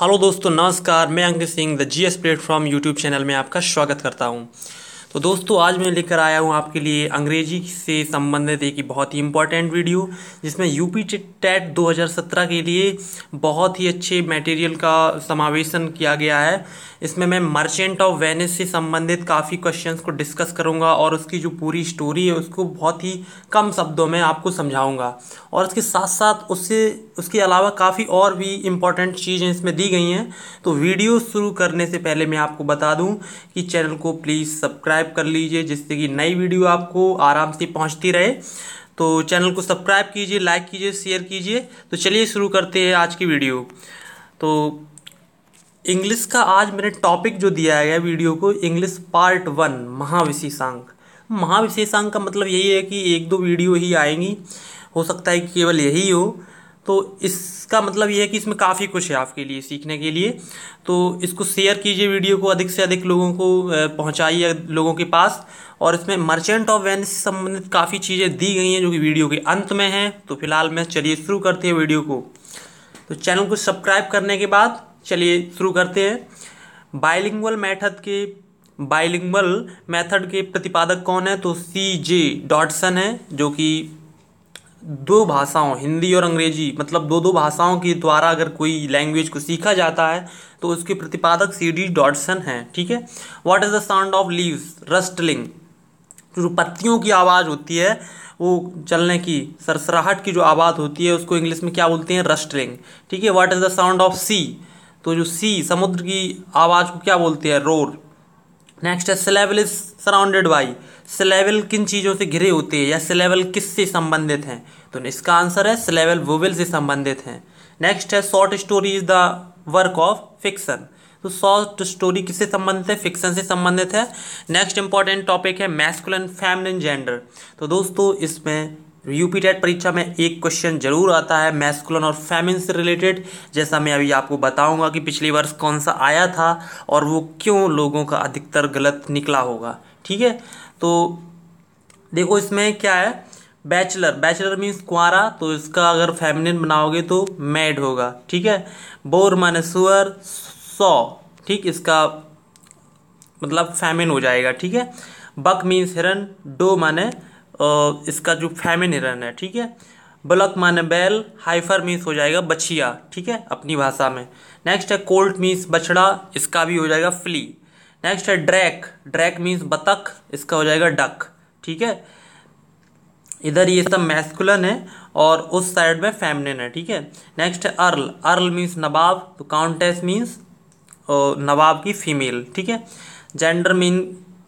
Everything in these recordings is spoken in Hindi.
हेलो दोस्तों, नमस्कार। मैं Ankit Singh the GS platform YouTube channel में आपका स्वागत करता हूँ। तो दोस्तों, आज मैं लेकर आया हूँ आपके लिए अंग्रेज़ी से संबंधित एक बहुत ही इंपॉर्टेंट वीडियो जिसमें यूपी टेट 2017 के लिए बहुत ही अच्छे मटेरियल का समावेशन किया गया है। इसमें मैं मर्चेंट ऑफ़ वेनिस से संबंधित काफ़ी क्वेश्चंस को डिस्कस करूँगा और उसकी जो पूरी स्टोरी है, उसको बहुत ही कम शब्दों में आपको समझाऊँगा। और इसके साथ साथ उससे, उसके अलावा काफ़ी और भी इंपॉर्टेंट चीज़ें इसमें दी गई हैं। तो वीडियो शुरू करने से पहले मैं आपको बता दूँ कि चैनल को प्लीज़ सब्सक्राइब कर लीजिए, जिससे कि नई वीडियो आपको आराम से पहुँचती रहे। तो चैनल को सब्सक्राइब कीजिए लाइक कीजिए शेयर कीजिए। तो चलिए शुरू करते हैं आज की वीडियो। तो इंग्लिश का आज मैंने टॉपिक जो दिया है वीडियो को इंग्लिश पार्ट वन महाविशेषांक। महाविशेषांक का मतलब यही है कि एक दो वीडियो ही आएँगी। हो सकता है कि केवल यही हो। तो इसका मतलब ये है कि इसमें काफ़ी कुछ है आपके लिए सीखने के लिए। तो इसको शेयर कीजिए वीडियो को, अधिक से अधिक लोगों को पहुंचाइए लोगों के पास। और इसमें मर्चेंट ऑफ़ वेनिस से संबंधित काफ़ी चीज़ें दी गई हैं जो कि वीडियो के अंत में हैं। तो फ़िलहाल मैं, चलिए शुरू करते हैं वीडियो को। तो चैनल को सब्सक्राइब करने के बाद, चलिए शुरू करते हैं। बाइलिंगुअल मैथड के बाइलिंगुअल मेथड के प्रतिपादक कौन है? तो सी जे डॉटसन है, जो कि दो भाषाओं, हिंदी और अंग्रेज़ी मतलब दो दो भाषाओं के द्वारा अगर कोई लैंग्वेज को सीखा जाता है तो उसके प्रतिपादक सी डी डॉटसन है, ठीक है? What is the sound of leaves rustling जो पत्तियों की आवाज़ होती है, वो चलने की, सरसराहट की जो आवाज़ होती है, उसको इंग्लिश में क्या बोलते हैं? रस्टलिंग ठीक है? What is the sound of sea तो जो सी समुद्र की आवाज़ को क्या बोलते हैं? रोर नेक्स्ट है syllable is surrounded by syllable किन चीज़ों से घिरे होते हैं या सिलेबल किस से संबंधित हैं? तो इसका आंसर है सिलेबल वोवेल से संबंधित हैं। नेक्स्ट है short story is the work of fiction तो शॉर्ट स्टोरी किससे संबंधित है? फिक्सन से संबंधित है। नेक्स्ट इंपॉर्टेंट टॉपिक है मैस्कुलन फैमिलिन जेंडर। तो दोस्तों, इसमें यूपी टेट परीक्षा में एक क्वेश्चन ज़रूर आता है मैस्कुलन और फेमिन से रिलेटेड। जैसा मैं अभी आपको बताऊँगा कि पिछले वर्ष कौन सा आया था और वो क्यों लोगों का अधिकतर गलत निकला होगा। ठीक है? तो देखो इसमें क्या है? बैचलर बैचलर मीन्स कुआरा तो इसका अगर फेमिनिन बनाओगे तो मैड होगा, ठीक है? बोर माने सुअर, सौ, ठीक? इसका मतलब फैमिन हो जाएगा, ठीक है? बक मीन्स हिरन डो माने इसका जो फेमिनिरन है, ठीक है? बलक माने बैल, हाइफर मीन्स हो जाएगा बछिया, ठीक है? अपनी भाषा में। नेक्स्ट है कोल्ट मीन्स बछड़ा, इसका भी हो जाएगा फ्ली नेक्स्ट है ड्रैक ड्रैक मीन्स बतख, इसका हो जाएगा डक ठीक है? इधर ये सब मैस्कुलन है और उस साइड में फेमनिन है, ठीक है? नेक्स्ट है अर्ल. अर्ल मीन्स नवाब तो काउंटेस मीन्स नवाब की फीमेल ठीक है? जेंडर मीन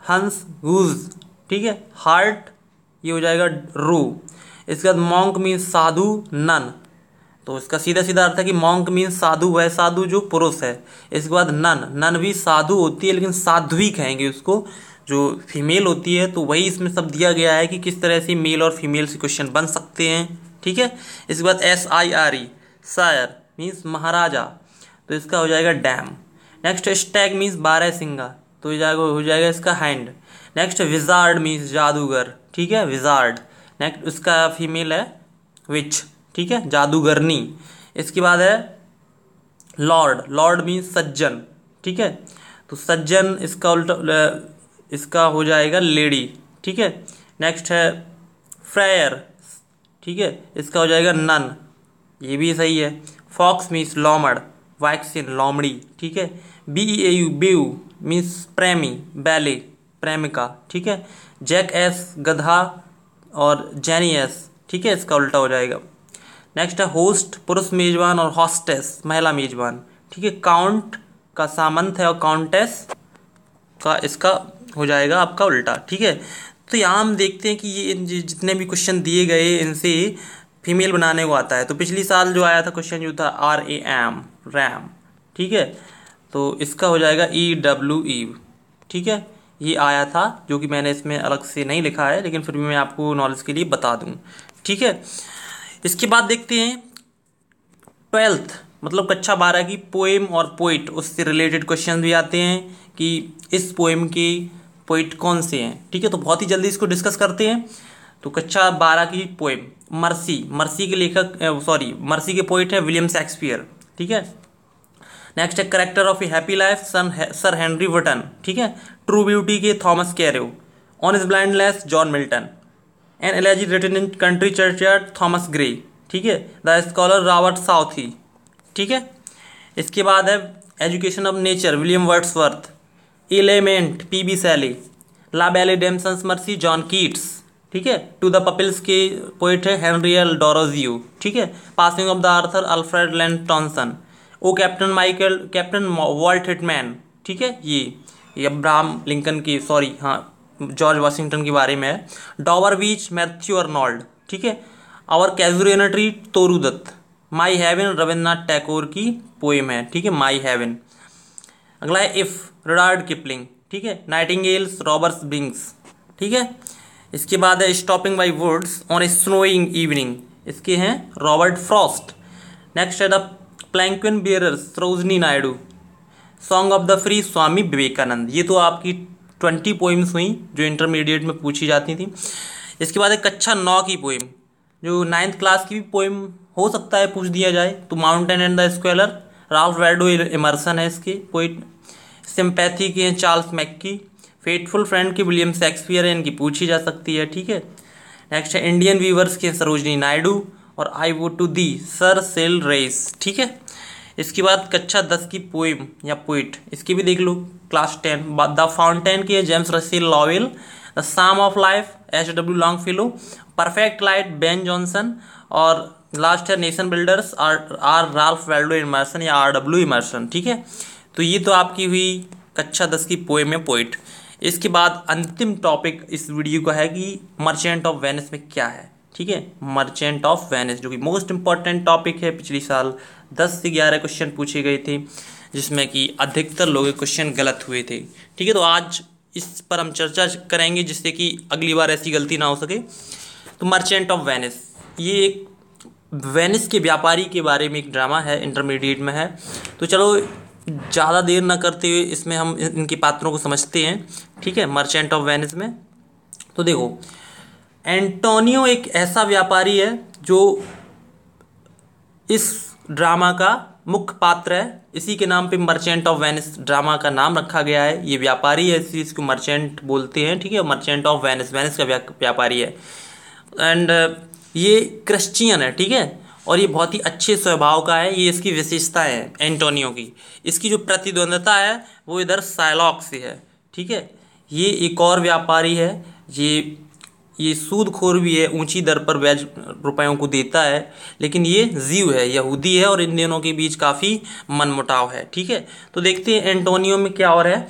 हंस गुज ठीक है? हार्ट ये हो जाएगा रू. इसके बाद मॉन्क मीन्स साधु नन तो इसका सीधा सीधा अर्थ है कि मॉन्क मीन्स साधु वह साधु जो पुरुष है। इसके बाद नन नन भी साधु होती है, लेकिन साध्वी कहेंगे उसको। जो फीमेल होती है तो वही इसमें सब दिया गया है कि किस तरह से मेल और फीमेल से क्वेश्चन बन सकते हैं, ठीक है? इसके बाद S I R E sire means Maharaja. तो इसका हो जाएगा डैम नेक्स्ट स्टैग मीन्स बारह सिंगा। तो जाएगा, हो जाएगा इसका हैंड नेक्स्ट विजार्ड मीन्स जादूगर, ठीक है? विजार्ड नेक्स्ट उसका फीमेल है विच ठीक है? जादूगरनी। इसके बाद है लॉर्ड। लॉर्ड मीन्स सज्जन, ठीक है? तो सज्जन इसका उल्टा इसका हो जाएगा लेडी, ठीक है? नेक्स्ट है फ्रेयर, ठीक है? इसका हो जाएगा नन, ये भी सही है। फॉक्स मीन्स लॉमड़, वैक्सीन, लोमड़ी, ठीक है? B A U beau means प्रेमी, बैले, प्रेमिका, ठीक है? जैक एस, गधा और जैनी एस, ठीक है? इसका उल्टा हो जाएगा। नेक्स्ट है होस्ट पुरुष मेजबान और हॉस्टेस महिला मेजबान। ठीक है काउंट का सामंत है और काउंटेस का इसका हो जाएगा आपका उल्टा, ठीक है? तो यहाँ हम देखते हैं कि ये जितने भी क्वेश्चन दिए गए इनसे फीमेल बनाने को आता है। तो पिछली साल जो आया था क्वेश्चन जो था आर ए एम रैम ठीक है? तो इसका हो जाएगा ई डब्ल्यू ई ठीक है? ये आया था, जो कि मैंने इसमें अलग से नहीं लिखा है, लेकिन फिर भी मैं आपको नॉलेज के लिए बता दूँ, ठीक है? इसके बाद देखते हैं ट्वेल्थ मतलब कक्षा बारह की पोएम और पोइट उससे रिलेटेड क्वेश्चन भी आते हैं कि इस पोएम के पोइट कौन से हैं। ठीक है तो बहुत ही जल्दी इसको डिस्कस करते हैं। तो कक्षा बारह की पोएम मर्सी मर्सी के लेखक सॉरी मर्सी के पोइट है विलियम शेक्सपियर ठीक है? नेक्स्ट है character of a happy life son sir Henry Wotton ठीक है? ट्रू ब्यूटी के Thomas Carew on is blindness John Milton an elegy written in country churchyard Thomas Gray ठीक है? द स्कॉलर रॉबर्ट साउथी ठीक है? इसके बाद है education of nature William Wordsworth element P B Shelley la belle dame sans mercy John Keats ठीक है? टू द पपिल्स के पोइट है हेनरियल डोरोजियो ठीक है? Passing of the Arthur Alfred lord Tennyson O captain Michael captain Walt Whitman ठीक है? ये ये अब्राहम लिंकन की सॉरी हाँ जॉर्ज वाशिंगटन के बारे में है। डॉवर बीच, मैथ्यू अर्नोल्ड, ठीक है? और कैजुरियना tree तोरुदत्त। My heaven, Rabindranath Tagore की पोएम है, ठीक है? My heaven. अगला है इफ़, रडार्ड किपलिंग, ठीक है? नाइटिंगेल्स, रॉबर्ट्स ब्रिंग्स, ठीक है? इसके बाद है stopping by woods on a snowing evening. इसके हैं रॉबर्ट फ्रॉस्ट। नेक्स्ट है the palanquin bearers, Sarojini Naidu. Song of the free Swami Vivekananda. ये तो आपकी ट्वेंटी पोइम्स हुई, जो इंटरमीडिएट में पूछी जाती थी। इसके बाद एक कक्षा नौ की पोइम जो नाइन्थ क्लास की भी पोइम हो सकता है, पूछ दिया जाए। तो mountain and the squirrel Ralph Waldo Emerson है इसके पोइट सिंपैथी के हैं चार्ल्स मैक्की फेटफुल फ्रेंड की विलियम शेक्सपियर है, इनकी पूछी जा सकती है, ठीक है? नेक्स्ट है इंडियन वीवर्स के सरोजनी नायडू और I vow to thee sir Cecil Rice ठीक है? इसके बाद कक्षा दस की पोइम या पोइट इसकी भी देख लो क्लास टेन द फाउंटेन की है James Russell Lowell the psalm of life H W Longfellow perfect light Ben Jonson और लास्ट है nation builders R R Ralph Waldo Emerson या आर डब्ल्यू इमर्सन ठीक है? तो ये तो आपकी हुई कक्षा दस की पोएम या पोइट इसके बाद अंतिम टॉपिक इस वीडियो का है कि मर्चेंट ऑफ़ वेनिस में क्या है। ठीक है? मर्चेंट ऑफ़ वेनिस जो कि मोस्ट इंपॉर्टेंट टॉपिक है, पिछली साल दस से ग्यारह क्वेश्चन पूछे गए थे, जिसमें कि अधिकतर लोग क्वेश्चन गलत हुए थे। ठीक है तो आज इस पर हम चर्चा करेंगे, जिससे कि अगली बार ऐसी गलती ना हो सके। तो मर्चेंट ऑफ़ वेनिस ये एक वेनिस के व्यापारी के बारे में एक ड्रामा है इंटरमीडिएट में है। तो चलो, ज़्यादा देर ना करते हुए इसमें हम इनके पात्रों को समझते हैं। ठीक है मर्चेंट ऑफ़ वेनिस में। तो देखो एंटोनियो एक ऐसा व्यापारी है जो इस ड्रामा का मुख्य पात्र है। इसी के नाम पे मर्चेंट ऑफ़ वेनिस ड्रामा का नाम रखा गया है। ये व्यापारी है, इसी इसको मर्चेंट बोलते हैं, ठीक है? मर्चेंट ऑफ़ वेनिस वेनिस का व्यापारी है। एंड ये क्रिश्चियन है, ठीक है? और ये बहुत ही अच्छे स्वभाव का है। ये इसकी विशेषता है एंटोनियो की। इसकी जो प्रतिद्वंदता है, वो इधर साइलॉक से है, ठीक है? ये एक और व्यापारी है, ये ये सूदखोर भी है, ऊँची दर पर ब्याज रुपयों को देता है, लेकिन ये जीव है, यहूदी है और इन दोनों के बीच काफ़ी मनमुटाव है, ठीक है? तो देखते हैं एंटोनियो में क्या और है।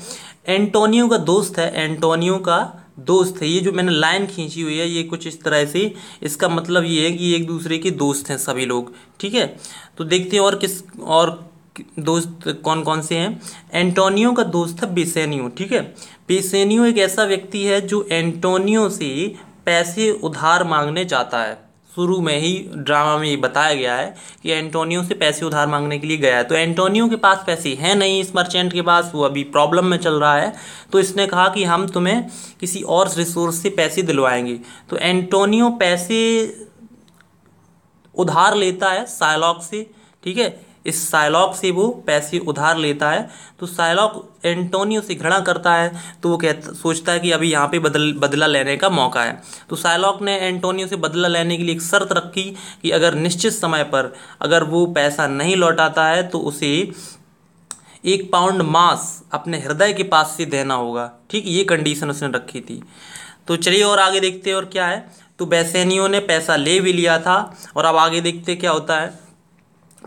एंटोनियो का दोस्त है, एंटोनियो का दोस्त है, ये जो मैंने लाइन खींची हुई है, ये कुछ इस तरह से, इसका मतलब ये है कि एक दूसरे के दोस्त हैं सभी लोग, ठीक है? तो देखते हैं और किस, और दोस्त कौन कौन से हैं? एंटोनियो का दोस्त है बेसेनियो, ठीक है? बेसेनियो एक ऐसा व्यक्ति है जो एंटोनियो से पैसे उधार मांगने जाता है। शुरू में ही ड्रामा में ये बताया गया है कि एंटोनियो से पैसे उधार मांगने के लिए गया है। तो एंटोनियो के पास पैसे हैं नहीं इस मर्चेंट के पास, वो अभी प्रॉब्लम में चल रहा है। तो इसने कहा कि हम तुम्हें किसी और रिसोर्स से पैसे दिलवाएँगे। तो एंटोनियो पैसे उधार लेता है साइलॉक से, ठीक है? इस साइलॉक से वो पैसे उधार लेता है तो साइलॉक एंटोनियो से घृणा करता है तो वो कहता, सोचता है कि अभी यहाँ पे बदल, बदला लेने का मौका है। तो साइलॉक ने एंटोनियो से बदला लेने के लिए एक शर्त रखी कि अगर निश्चित समय पर अगर वो पैसा नहीं लौटाता है तो उसे एक पाउंड मांस अपने हृदय के पास से देना होगा। ठीक, ये कंडीशन उसने रखी थी। तो चलिए और आगे देखते हैं और क्या है। तो बैसेनियो ने पैसा ले भी लिया था, और अब आगे देखते क्या होता है।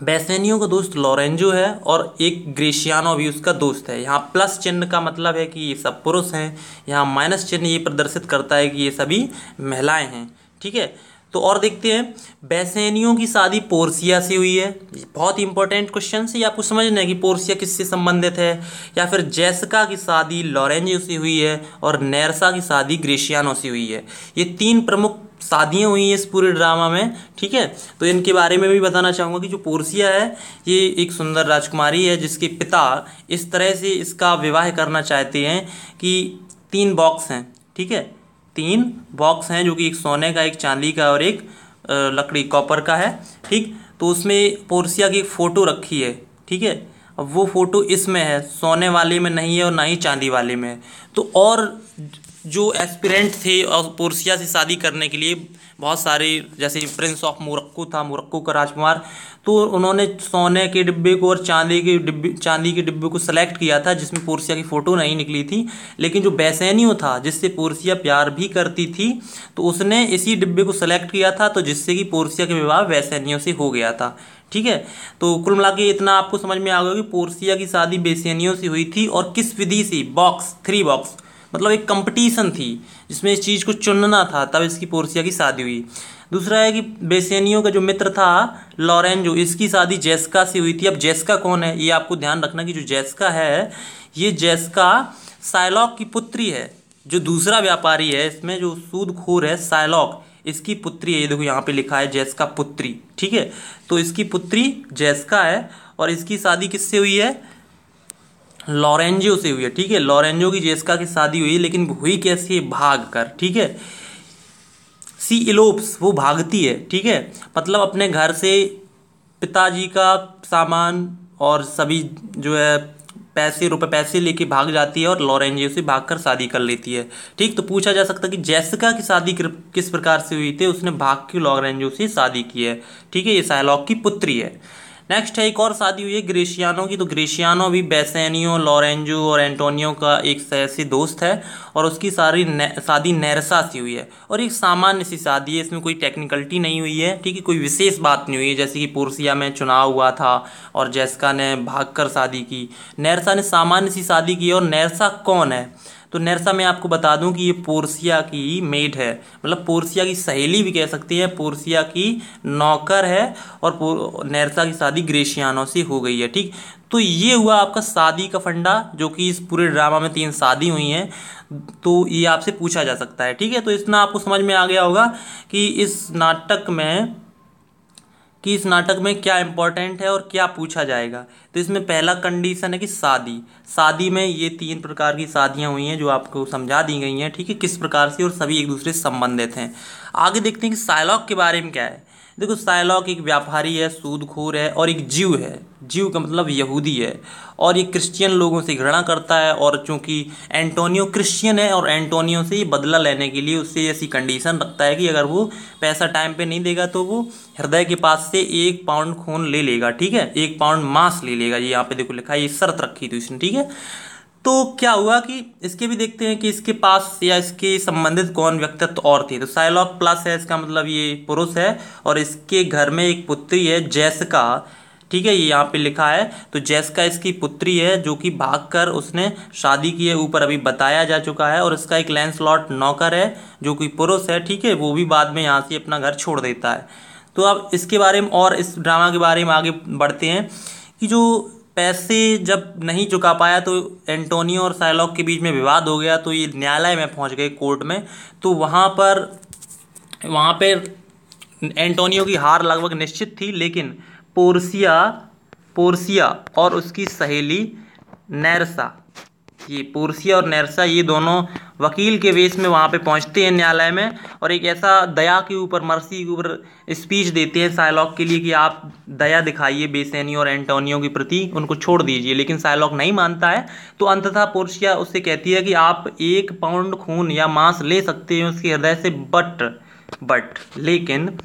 बेसेनियो का दोस्त लॉरेंजो है और एक ग्रेशियानो भी उसका दोस्त है। यहाँ प्लस चिन्ह का मतलब है कि ये सब पुरुष हैं। यहाँ माइनस चिन्ह ये प्रदर्शित करता है कि ये सभी महिलाएँ हैं। ठीक है? तो और देखते हैं। बेसेनियो की शादी पोर्सिया से हुई है। बहुत इंपॉर्टेंट क्वेश्चन से आपको समझना है कि पोर्सिया किससे संबंधित है? या फिर जैसका की शादी लॉरेंजो से हुई है और नैरसा की शादी ग्रेशियानो से हुई है। ये तीन प्रमुख शादियाँ हुई हैं इस पूरे ड्रामा में, ठीक है? तो इनके बारे में भी बताना चाहूँगा कि जो पोर्सिया है, ये एक सुंदर राजकुमारी है जिसके पिता इस तरह से इसका विवाह करना चाहते हैं कि तीन बॉक्स हैं, ठीक है? तीन बॉक्स हैं जो कि एक सोने का, एक चांदी का और एक लकड़ी, कॉपर का है, ठीक? तो उसमें पोर्सिया की एक फ़ोटो रखी है, ठीक है? अब वो फ़ोटो इसमें है, सोने वाले में नहीं है और ना ही चांदी वाले में है। तो और जो एस्पिरेंट थे और पोर्सिया से शादी करने के लिए बहुत सारे, जैसे प्रिंस ऑफ़ मोरक्को था मोरक्को का राजकुमार। तो उन्होंने सोने के डिब्बे को और चांदी के डिब्बे, चांदी के डिब्बे को सेलेक्ट किया था, जिसमें पोर्सिया की फ़ोटो नहीं निकली थी। लेकिन जो बैसैनियो था, जिससे पोर्सिया प्यार भी करती थी तो उसने इसी डिब्बे को सेलेक्ट किया था तो जिससे कि पोर्सिया का विवाह वैसैनियों से हो गया था। ठीक है? तो कुल मिला के इतना आपको समझ में आ गया कि पोर्सिया की शादी बेसैनियों से हुई थी, और किस विधि से? बॉक्स थ्री बॉक्स मतलब एक कंपटीशन थी, जिसमें इस चीज़ को चुनना था, तब इसकी पोर्सिया की शादी हुई। दूसरा है कि बेसेनियो का जो मित्र था, लॉरेंजो, इसकी शादी जेस्का से हुई थी। अब जेस्का कौन है, ये आपको ध्यान रखना कि जो जेस्का है, ये जेस्का साइलॉक की पुत्री है। जो दूसरा व्यापारी है, इसमें जो सूदखोर है, साइलॉक, इसकी पुत्री है। ये देखो, यहाँ पे लिखा है जेस्का पुत्री, ठीक है? तो इसकी पुत्री जेस्का है, और इसकी शादी किससे हुई है? लॉरेंजो से हुई है, ठीक है? लॉरेंजो की जेस्का की शादी हुई, लेकिन हुई कैसी भाग कर ठीक है? सी इलोप्स, वो भागती है, ठीक है? मतलब अपने घर से पिताजी का सामान और सभी जो है, पैसे, रुपए, पैसे लेके भाग जाती है और लॉरेंजियो से भागकर शादी कर लेती है। ठीक? तो पूछा जा सकता है कि जैसिका की शादी किस प्रकार से हुई थी? उसने भाग के लॉरेंजियो से शादी की है? ठीक है? ये साइलॉक की पुत्री है। नेक्स्ट है, एक और शादी हुई है ग्रेशियानो की। तो ग्रेशियानो भी बेसैनियो, लॉरेंजो और एंटोनियो का एक ऐसी दोस्त है और उसकी सारी शादी नैरसा से हुई है। और एक सामान्य सी शादी है, इसमें कोई टेक्निकलिटी नहीं हुई है, ठीक है? कोई विशेष बात नहीं हुई है, जैसे कि पोर्सिया में चुनाव हुआ था और जैसका ने भागकर शादी की। नैरसा ने सामान्य सी शादी की और नैरसा कौन है? तो नरसा मैं आपको बता दूँ कि ये पोर्सिया की मेड है। मतलब पोर्सिया की सहेली भी कह सकती है, पोर्सिया की नौकर है और नरसा की शादी ग्रेशियानो से हो गई है, ठीक? तो ये हुआ आपका शादी का फंडा, जो कि इस पूरे ड्रामा में तीन शादी हुई हैं तो ये आपसे पूछा जा सकता है, ठीक है? तो इतना आपको समझ में आ गया होगा कि इस नाटक में कि इस नाटक में क्या इम्पोर्टेंट है और क्या पूछा जाएगा। तो इसमें पहला कंडीशन है कि शादी। शादी में ये तीन प्रकार की शादियाँ हुई हैं जो आपको समझा दी गई हैं, ठीक है, किस प्रकार से और सभी एक दूसरे से संबंधित हैं। आगे देखते हैं कि साइलॉग के बारे में क्या है। देखो साइलॉक एक व्यापारी है, सूदखोर है और एक जीव है। जीव का मतलब यहूदी है। और ये क्रिश्चियन लोगों से घृणा करता है और चूँकि एंटोनियो क्रिश्चियन है और एंटोनियो से ये बदला लेने के लिए उससे ऐसी कंडीशन रखता है कि अगर वो पैसा टाइम पे नहीं देगा तो वो हृदय के पास से एक पाउंड खून ले लेगा, ठीक है? एक पाउंड मांस ले लेगा। ये यहाँ पे देखो लिखा है, ये शर्त रखी थी उसने, ठीक है? तो क्या हुआ कि इसके भी देखते हैं कि इसके पास या इसके संबंधित कौन व्यक्तित्व और थे? तो साइलॉक प्लस है, इसका मतलब ये पुरुष है और इसके घर में एक पुत्री है जैसका ठीक है, ये यहाँ पे लिखा है। तो जैसका इसकी पुत्री है, जो कि भागकर उसने शादी की है, ऊपर अभी बताया जा चुका है। और इसका एक लैंसलॉट नौकर है, जो कि पुरुष है, ठीक है, वो भी बाद में यहाँ से अपना घर छोड़ देता है। तो अब इसके बारे में और इस ड्रामा के बारे में आगे बढ़ते हैं कि जो पैसे जब नहीं चुका पाया तो एंटोनियो और साइलॉक के बीच में विवाद हो गया तो ये न्यायालय में पहुँच गए कोर्ट में। तो वहाँ पर वहाँ पर एंटोनियो की हार लगभग निश्चित थी, लेकिन पोर्सिया पोर्सिया और उसकी सहेली नैरसा ये पुरसिया और नरसा ये दोनों वकील के वेश में वहाँ पे पहुँचते हैं न्यायालय में और एक ऐसा दया के ऊपर, मर्सी के ऊपर स्पीच देते हैं साइलॉक के लिए कि आप दया दिखाइए बेसैनी और एंटोनियो के प्रति, उनको छोड़ दीजिए। लेकिन साइलॉक नहीं मानता है। तो अंततः पोर्सिया उससे कहती है कि आप एक पाउंड खून या मांस ले सकते हैं, उसके हृदय से बट बट। लेकिन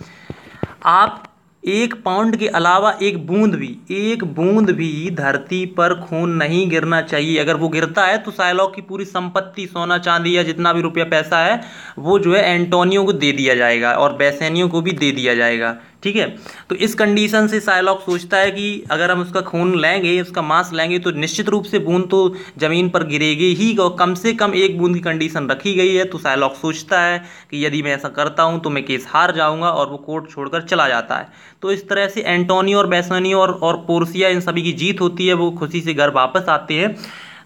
आप एक पाउंड के अलावा एक बूंद भी, एक बूंद भी धरती पर खून नहीं गिरना चाहिए। अगर वो गिरता है तो साइलॉग की पूरी संपत्ति, सोना, चांदी या जितना भी रुपया पैसा है, वो जो है एंटोनियो को दे दिया जाएगा और बैसेनियो को भी दे दिया जाएगा। ठीक है? तो इस कंडीशन से साइलॉक सोचता है कि अगर हम उसका खून लेंगे उसका मांस लेंगे तो निश्चित रूप से बूंद तो ज़मीन पर गिरेगी ही और कम से कम एक बूंद की कंडीशन रखी गई है। तो साइलॉक सोचता है कि यदि मैं ऐसा करता हूँ तो मैं केस हार जाऊँगा और वो कोर्ट छोड़कर चला जाता है। तो इस तरह से एंटोनियो और बैसनियो और, और पोर्सिया इन सभी की जीत होती है वो खुशी से घर वापस आते हैं।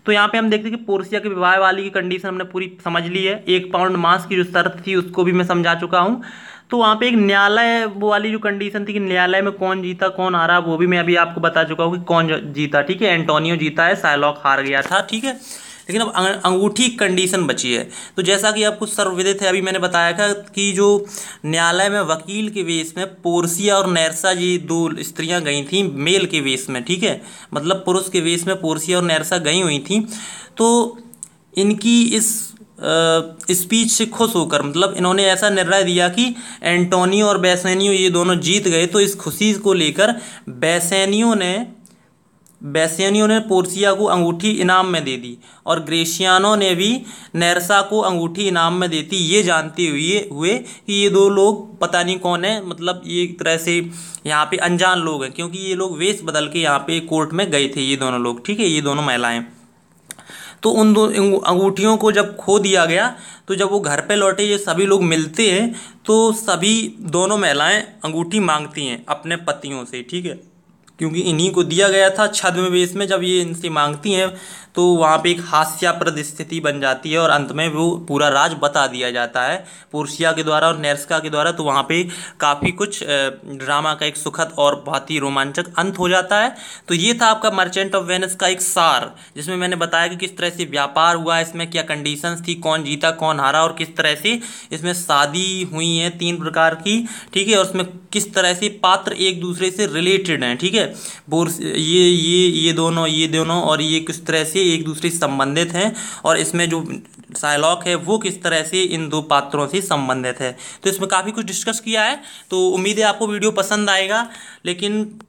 तो यहाँ पे हम देखते हैं कि पोर्सिया के विवाह वाली की कंडीशन हमने पूरी समझ ली है। एक पाउंड मास की जो शर्त थी, उसको भी मैं समझा चुका हूँ। तो वहाँ पे एक न्यायालय, वो वाली जो कंडीशन थी कि न्यायालय में कौन जीता, कौन हारा, वो भी मैं अभी आपको बता चुका हूँ कि कौन जीता, ठीक है? एंटोनियो जीता है साइलॉक हार गया था, ठीक है? लेकिन अब अंगूठी कंडीशन बची है। तो जैसा कि आपको सर्वविदित है, अभी मैंने बताया था कि जो न्यायालय में वकील के वेश में पोर्सिया और नैरसा जी दो स्त्रियाँ गई थी, मेल के वेश में, ठीक है? मतलब पुरुष के वेश में पोर्सिया और नैरसा गई हुई थी। तो इनकी इस स्पीच से खुश होकर मतलब इन्होंने ऐसा निर्णय दिया कि एंटोनियो और बैसेनियो ये दोनों जीत गए तो इस खुशी को लेकर बैसेनियो ने बैसेनियो ने पोर्सिया को अंगूठी इनाम में दे दी और ग्रेशियानो ने भी नेरसा को अंगूठी इनाम में देती। ये जानते हुए हुए कि ये दो लोग पता नहीं कौन है मतलब ये एक तरह से यहाँ पे अनजान लोग हैं, क्योंकि ये लोग वेश बदल के यहाँ पे कोर्ट में गए थे, ये दोनों लोग, ठीक है, ये दोनों महिलाएँ। तो उन दो अंगूठियों को जब खो दिया गया तो जब वो घर पे लौटे, ये सभी लोग मिलते हैं तो सभी दोनों महिलाएँ अंगूठी मांगती हैं अपने पतियों से, ठीक है। क्योंकि इन्हीं को दिया गया था छद्म वेश में जब ये इनसे मांगती हैं तो वहाँ पे एक हास्याप्रद स्थिति बन जाती है और अंत में वो पूरा राज बता दिया जाता है। पोर्शिया के द्वारा और नेर्सका के द्वारा तो वहाँ पे काफ़ी कुछ ड्रामा का एक सुखद और बहुत ही रोमांचक अंत हो जाता है। तो ये था आपका मर्चेंट ऑफ़ वेनस का एक सार, जिसमें मैंने बताया कि किस तरह से व्यापार हुआ, इसमें क्या कंडीशंस थी, कौन जीता, कौन हारा और किस तरह से इसमें शादी हुई है तीन प्रकार की, ठीक है? और उसमें किस तरह से पात्र एक दूसरे से रिलेटेड हैं, ठीक है? ये ये ये दोनों ये दोनों और ये किस तरह से एक दूसरे से संबंधित हैं और इसमें जो साइलॉक है वो किस तरह से इन दो पात्रों से संबंधित है। तो इसमें काफ़ी कुछ डिस्कस किया है तो उम्मीद है आपको वीडियो पसंद आएगा। लेकिन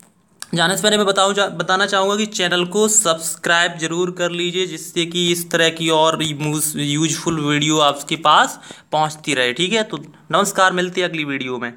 जाने से पहले मैं बताऊँ जा, बताना चाहूँगा कि चैनल को सब्सक्राइब ज़रूर कर लीजिए जिससे कि इस तरह की और यूजफुल वीडियो आपके पास पहुँचती रहे ठीक है? तो नमस्कार मिलती है अगली वीडियो में।